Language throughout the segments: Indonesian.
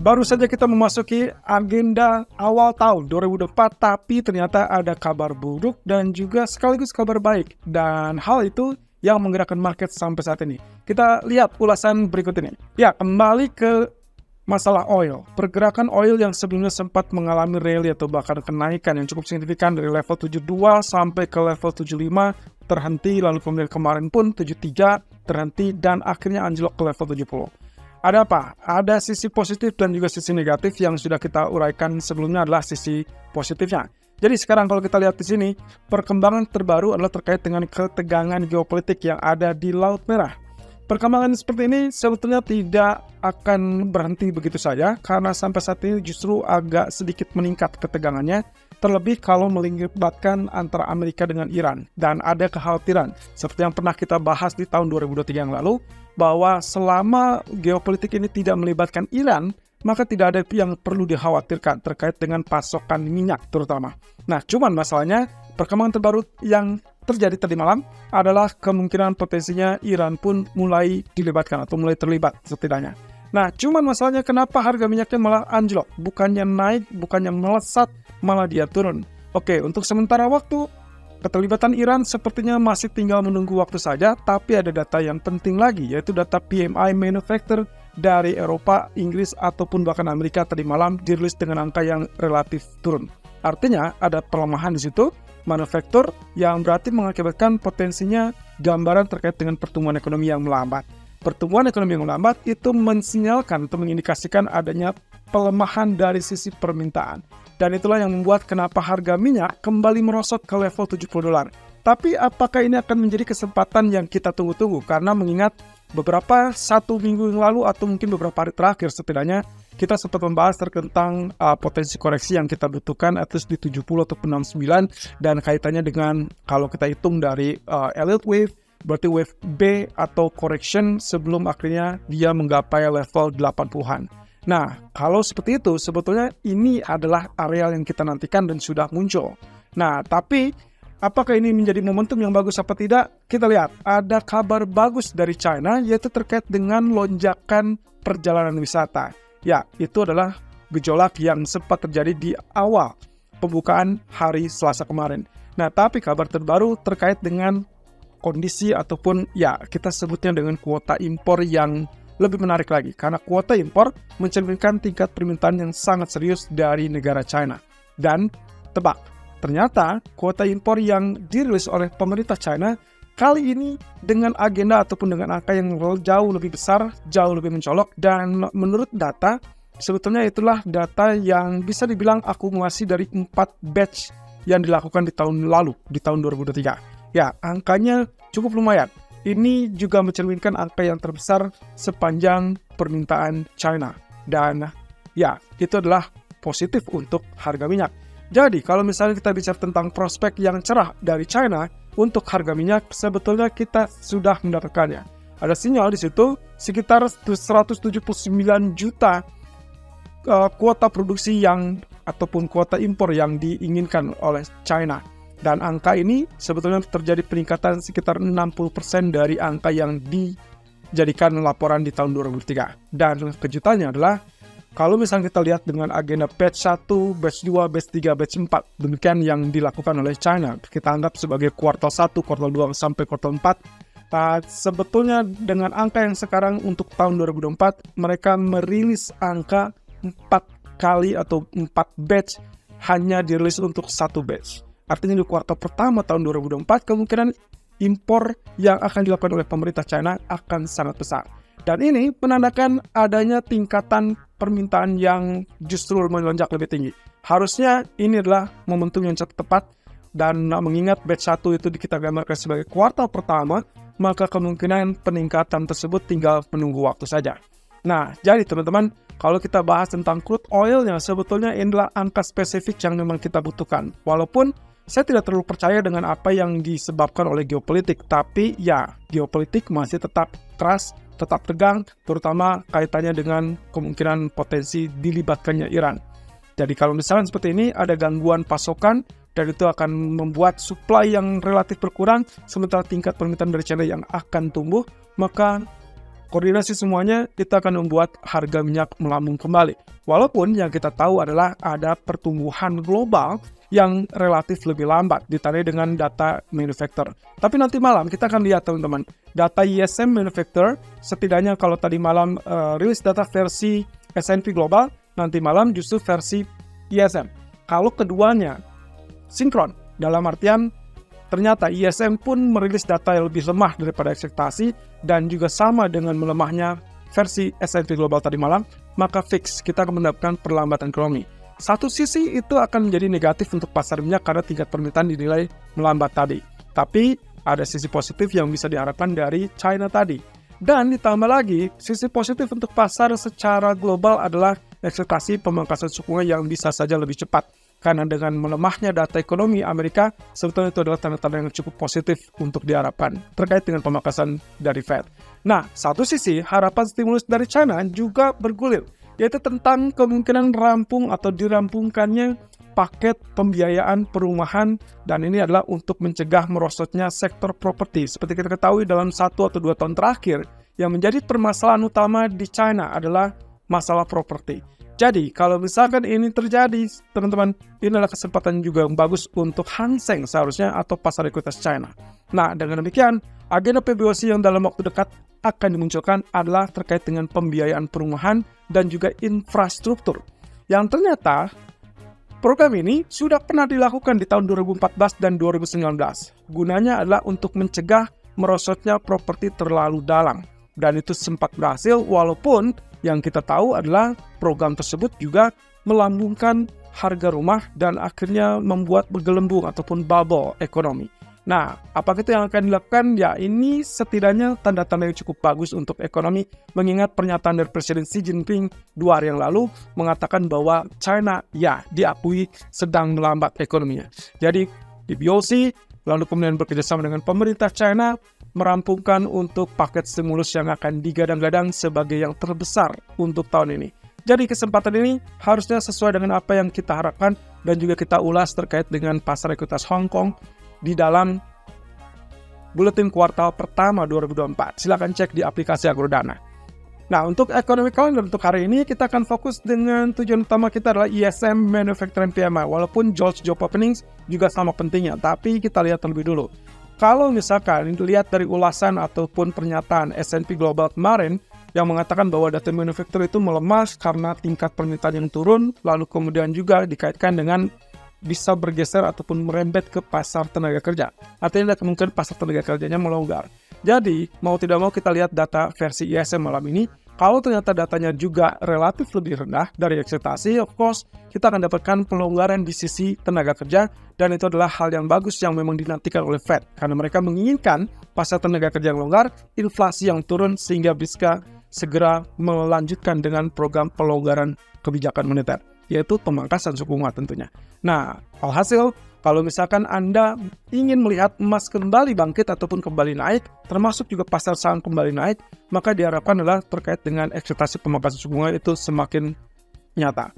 Baru saja kita memasuki agenda awal tahun 2024, tapi ternyata ada kabar buruk dan juga sekaligus kabar baik. Dan hal itu yang menggerakkan market sampai saat ini. Kita lihat ulasan berikut ini. Ya, kembali ke masalah oil. Pergerakan oil yang sebelumnya sempat mengalami rally atau bahkan kenaikan yang cukup signifikan dari level 72 sampai ke level 75 terhenti, lalu kemudian kemarin pun 73 terhenti dan akhirnya anjlok ke level 70. Ada apa? Ada sisi positif dan juga sisi negatif yang sudah kita uraikan sebelumnya adalah sisi positifnya. Jadi sekarang kalau kita lihat di sini, perkembangan terbaru adalah terkait dengan ketegangan geopolitik yang ada di Laut Merah. Perkembangan seperti ini sebetulnya tidak akan berhenti begitu saja karena sampai saat ini justru agak sedikit meningkat ketegangannya terlebih kalau melibatkan antara Amerika dengan Iran dan ada kekhawatiran seperti yang pernah kita bahas di tahun 2023 yang lalu bahwa selama geopolitik ini tidak melibatkan Iran, maka tidak ada yang perlu dikhawatirkan terkait dengan pasokan minyak terutama. Nah, cuman masalahnya perkembangan terbaru yang terjadi tadi malam adalah kemungkinan potensinya Iran pun mulai dilibatkan atau mulai terlibat setidaknya. Nah, cuman masalahnya kenapa harga minyaknya malah anjlok? Bukannya naik, bukannya melesat, malah dia turun. Oke, untuk sementara waktu, Keterlibatan Iran sepertinya masih tinggal menunggu waktu saja, tapi ada data yang penting lagi, yaitu data PMI Manufacturer dari Eropa, Inggris, ataupun bahkan Amerika tadi malam dirilis dengan angka yang relatif turun. Artinya, ada pelemahan di situ, manufaktur yang berarti mengakibatkan potensinya gambaran terkait dengan pertumbuhan ekonomi yang melambat. Pertumbuhan ekonomi yang melambat itu mensinyalkan atau mengindikasikan adanya pelemahan dari sisi permintaan. Dan itulah yang membuat kenapa harga minyak kembali merosot ke level 70 dolar. Tapi apakah ini akan menjadi kesempatan yang kita tunggu-tunggu? Karena mengingat beberapa satu minggu yang lalu atau mungkin beberapa hari terakhir setidaknya kita sempat membahas tentang uh, potensi koreksi yang kita butuhkan atas di 70 atau 69 dan kaitannya dengan kalau kita hitung dari uh, Elliott Wave berarti wave B atau correction sebelum akhirnya dia menggapai level 80-an. Nah, kalau seperti itu, sebetulnya ini adalah area yang kita nantikan dan sudah muncul. Nah, tapi apakah ini menjadi momentum yang bagus apa tidak? Kita lihat, ada kabar bagus dari China yaitu terkait dengan lonjakan perjalanan wisata. Ya, itu adalah gejolak yang sempat terjadi di awal pembukaan hari Selasa kemarin. Nah, tapi kabar terbaru terkait dengan kondisi ataupun ya kita sebutnya dengan kuota impor yang lebih menarik lagi karena kuota impor mencerminkan tingkat permintaan yang sangat serius dari negara China. Dan tebak, ternyata kuota impor yang dirilis oleh pemerintah China kali ini dengan agenda ataupun dengan angka yang jauh lebih besar, jauh lebih mencolok dan menurut data sebetulnya itulah data yang bisa dibilang akumulasi dari 4 batch yang dilakukan di tahun lalu, di tahun 2023. Ya, angkanya cukup lumayan ini juga mencerminkan angka yang terbesar sepanjang permintaan China. Dan ya, itu adalah positif untuk harga minyak. Jadi, kalau misalnya kita bicara tentang prospek yang cerah dari China untuk harga minyak, sebetulnya kita sudah mendapatkannya. Ada sinyal di situ sekitar 179 juta uh, kuota produksi yang ataupun kuota impor yang diinginkan oleh China. Dan angka ini sebetulnya terjadi peningkatan sekitar 60% dari angka yang dijadikan laporan di tahun 2003. Dan kejutannya adalah kalau misalnya kita lihat dengan agenda batch 1, batch 2, batch 3, batch 4, demikian yang dilakukan oleh China, kita anggap sebagai kuartal 1, kuartal 2, sampai kuartal 4, nah, sebetulnya dengan angka yang sekarang untuk tahun 2024, mereka merilis angka 4 kali atau 4 batch hanya dirilis untuk satu batch. Artinya di kuartal pertama tahun 2024 kemungkinan impor yang akan dilakukan oleh pemerintah China akan sangat besar. Dan ini menandakan adanya tingkatan permintaan yang justru melonjak lebih tinggi. Harusnya ini adalah momentum yang tepat dan mengingat batch 1 itu kita gambarkan sebagai kuartal pertama, maka kemungkinan peningkatan tersebut tinggal menunggu waktu saja. Nah, jadi teman-teman, kalau kita bahas tentang crude oil yang sebetulnya ini adalah angka spesifik yang memang kita butuhkan. Walaupun saya tidak terlalu percaya dengan apa yang disebabkan oleh geopolitik, tapi ya, geopolitik masih tetap keras, tetap tegang, terutama kaitannya dengan kemungkinan potensi dilibatkannya Iran. Jadi kalau misalnya seperti ini ada gangguan pasokan dan itu akan membuat supply yang relatif berkurang sementara tingkat permintaan dari China yang akan tumbuh, maka koordinasi semuanya kita akan membuat harga minyak melambung kembali. Walaupun yang kita tahu adalah ada pertumbuhan global yang relatif lebih lambat ditandai dengan data manufacturer. Tapi nanti malam kita akan lihat teman-teman, data ISM manufacturer setidaknya kalau tadi malam uh, rilis data versi S&P Global, nanti malam justru versi ISM. Kalau keduanya sinkron, dalam artian ternyata ISM pun merilis data yang lebih lemah daripada ekspektasi dan juga sama dengan melemahnya versi S&P Global tadi malam, maka fix kita akan mendapatkan perlambatan ekonomi. Satu sisi itu akan menjadi negatif untuk pasar minyak karena tingkat permintaan dinilai melambat tadi. Tapi ada sisi positif yang bisa diharapkan dari China tadi. Dan ditambah lagi, sisi positif untuk pasar secara global adalah ekspektasi pemangkasan suku bunga yang bisa saja lebih cepat. Karena dengan melemahnya data ekonomi Amerika, sebetulnya itu adalah tanda-tanda yang cukup positif untuk diharapkan terkait dengan pemangkasan dari Fed. Nah, satu sisi, harapan stimulus dari China juga bergulir yaitu tentang kemungkinan rampung atau dirampungkannya paket pembiayaan perumahan dan ini adalah untuk mencegah merosotnya sektor properti. Seperti kita ketahui dalam satu atau dua tahun terakhir, yang menjadi permasalahan utama di China adalah masalah properti. Jadi, kalau misalkan ini terjadi, teman-teman, ini adalah kesempatan juga yang bagus untuk Hang Seng seharusnya atau pasar ekuitas China. Nah, dengan demikian, agenda PBOC yang dalam waktu dekat akan dimunculkan adalah terkait dengan pembiayaan perumahan dan juga infrastruktur. Yang ternyata program ini sudah pernah dilakukan di tahun 2014 dan 2019. Gunanya adalah untuk mencegah merosotnya properti terlalu dalam. Dan itu sempat berhasil walaupun yang kita tahu adalah program tersebut juga melambungkan harga rumah dan akhirnya membuat bergelembung ataupun bubble ekonomi. Nah, apakah itu yang akan dilakukan? Ya, ini setidaknya tanda-tanda yang cukup bagus untuk ekonomi, mengingat pernyataan dari Presiden Xi Jinping dua hari yang lalu mengatakan bahwa China, ya, diakui sedang melambat ekonominya. Jadi, di BOC, lalu kemudian bekerjasama dengan pemerintah China, merampungkan untuk paket stimulus yang akan digadang-gadang sebagai yang terbesar untuk tahun ini. Jadi kesempatan ini harusnya sesuai dengan apa yang kita harapkan dan juga kita ulas terkait dengan pasar ekuitas Hong Kong di dalam buletin kuartal pertama 2024. Silahkan cek di aplikasi Agrodana. Nah, untuk ekonomi calendar untuk hari ini kita akan fokus dengan tujuan utama kita adalah ISM Manufacturing PMI. Walaupun George Job Openings juga sama pentingnya, tapi kita lihat terlebih dulu. Kalau misalkan lihat dari ulasan ataupun pernyataan S&P Global kemarin yang mengatakan bahwa data manufacturer itu melemah karena tingkat permintaan yang turun, lalu kemudian juga dikaitkan dengan bisa bergeser ataupun merembet ke pasar tenaga kerja. Artinya ada kemungkinan pasar tenaga kerjanya melonggar. Jadi, mau tidak mau kita lihat data versi ISM malam ini. Kalau ternyata datanya juga relatif lebih rendah dari ekspektasi, of course, kita akan dapatkan pelonggaran di sisi tenaga kerja dan itu adalah hal yang bagus yang memang dinantikan oleh Fed karena mereka menginginkan pasar tenaga kerja yang longgar, inflasi yang turun sehingga bisa segera melanjutkan dengan program pelonggaran kebijakan moneter yaitu pemangkasan suku bunga tentunya. Nah, alhasil kalau misalkan Anda ingin melihat emas kembali bangkit ataupun kembali naik, termasuk juga pasar saham kembali naik, maka diharapkan adalah terkait dengan ekspektasi pemangkasan suku bunga itu semakin nyata.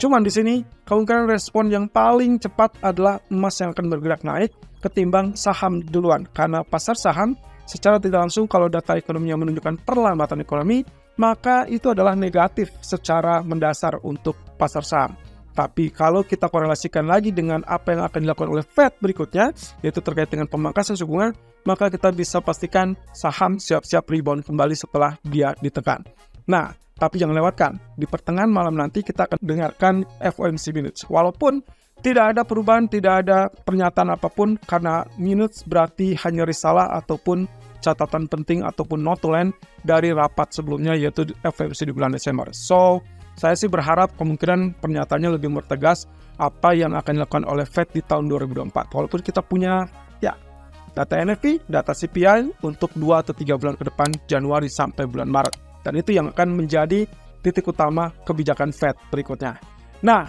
Cuman di sini, kemungkinan respon yang paling cepat adalah emas yang akan bergerak naik ketimbang saham duluan. Karena pasar saham secara tidak langsung kalau data ekonominya menunjukkan perlambatan ekonomi, maka itu adalah negatif secara mendasar untuk pasar saham. Tapi kalau kita korelasikan lagi dengan apa yang akan dilakukan oleh Fed berikutnya, yaitu terkait dengan pemangkasan suku bunga, maka kita bisa pastikan saham siap-siap rebound kembali setelah dia ditekan. Nah, tapi jangan lewatkan, di pertengahan malam nanti kita akan dengarkan FOMC Minutes. Walaupun tidak ada perubahan, tidak ada pernyataan apa pun, karena minutes berarti hanya risalah ataupun catatan penting ataupun notulen dari rapat sebelumnya yaitu FOMC di bulan Desember. So, saya sih berharap kemungkinan pernyataannya lebih bertegas apa yang akan dilakukan oleh Fed di tahun 2024. Walaupun kita punya ya data NFP, data CPI untuk 2 atau 3 bulan ke depan Januari sampai bulan Maret. Dan itu yang akan menjadi titik utama kebijakan Fed berikutnya. Nah,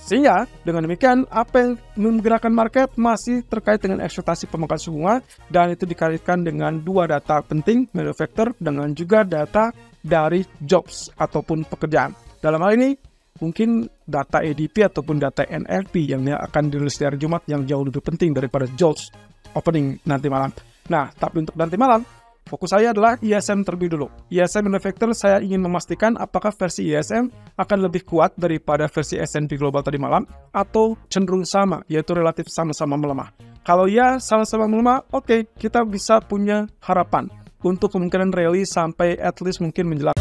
sehingga dengan demikian apa yang menggerakkan market masih terkait dengan ekspektasi pemangkasan suku bunga dan itu dikaitkan dengan dua data penting manufacturer dengan juga data dari jobs ataupun pekerjaan. Dalam hal ini mungkin data ADP ataupun data NLP yang akan dirilis di hari Jumat yang jauh lebih penting daripada jobs opening nanti malam. Nah, tapi untuk nanti malam Fokus saya adalah ISM terlebih dulu. ISM Indicators saya ingin memastikan apakah versi ISM akan lebih kuat daripada versi S&P Global tadi malam atau cenderung sama, yaitu relatif sama-sama melemah. Kalau ya sama-sama melemah, oke, okay, kita bisa punya harapan untuk kemungkinan rally sampai at least mungkin menjelang